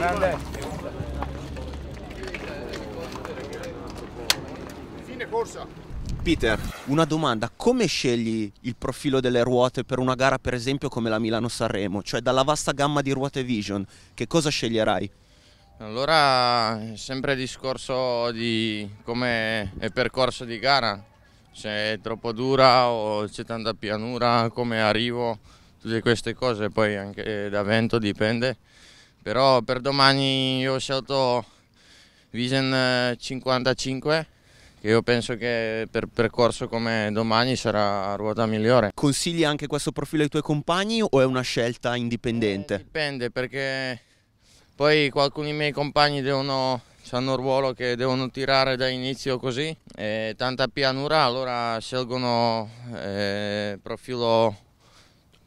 Grande. Fine corsa. Peter, una domanda, come scegli il profilo delle ruote per una gara per esempio come la Milano-Sanremo? Cioè dalla vasta gamma di ruote Vision, che cosa sceglierai? Allora è sempre discorso di come è il percorso di gara, se è troppo dura o c'è tanta pianura, come arrivo, tutte queste cose, poi anche da vento dipende. Però per domani io ho scelto Vision 55 che io penso che per percorso come domani sarà la ruota migliore. Consigli anche questo profilo ai tuoi compagni o è una scelta indipendente? Eh, dipende perché poi alcuni miei compagni devono, hanno un ruolo che devono tirare da inizio così, e tanta pianura, allora scelgono eh, profilo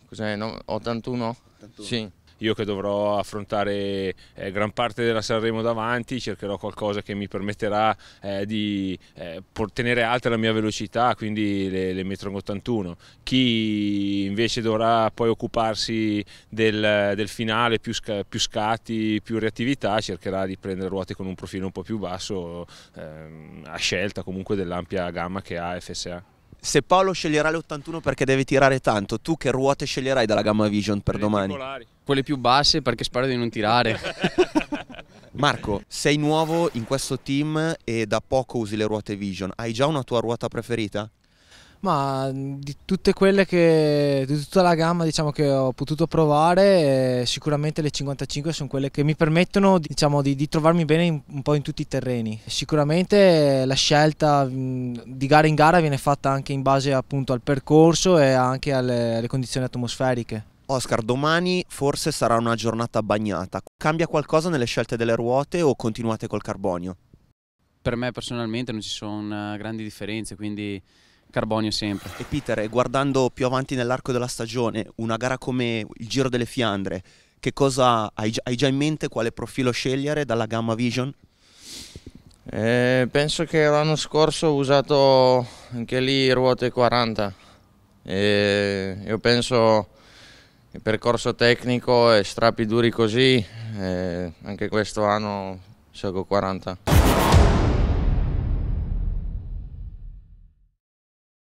no, 81? 81. Sì io che dovrò affrontare eh, gran parte della Sanremo davanti cercherò qualcosa che mi permetterà eh, di eh, tenere alta la mia velocità, quindi le, le Metron 81. Chi invece dovrà poi occuparsi del, del finale, più, sca, più, scatti, più reattività, cercherà di prendere ruote con un profilo un po' più basso ehm, a scelta comunque dell'ampia gamma che ha FSA. Se Paolo sceglierà le 81 perché deve tirare tanto, tu che ruote sceglierai dalla gamma Vision per domani? Quelle più basse perché spero di non tirare. Marco, sei nuovo in questo team e da poco usi le ruote Vision. Hai già una tua ruota preferita? Ma di tutte quelle che, di tutta la gamma diciamo, che ho potuto provare, eh, sicuramente le 55 sono quelle che mi permettono diciamo, di, di, trovarmi bene in, un po' in tutti i terreni. Sicuramente la scelta di gara in gara viene fatta anche in base appunto al percorso e anche alle, alle condizioni atmosferiche. Oscar, domani forse sarà una giornata bagnata. Cambia qualcosa nelle scelte delle ruote o continuate col carbonio? Per me personalmente non ci sono grandi differenze, quindi Carbonio sempre. E Peter, guardando più avanti nell'arco della stagione, una gara come il Giro delle Fiandre, che cosa hai, hai già in mente quale profilo scegliere dalla gamma Vision? Eh, penso che l'anno scorso ho usato anche lì ruote 40 e io penso il percorso tecnico e strappi duri così, eh, anche questo anno scelgo 40.